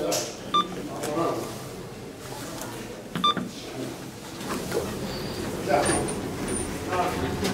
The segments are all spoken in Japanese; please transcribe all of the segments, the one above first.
じゃあ。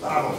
Bravo.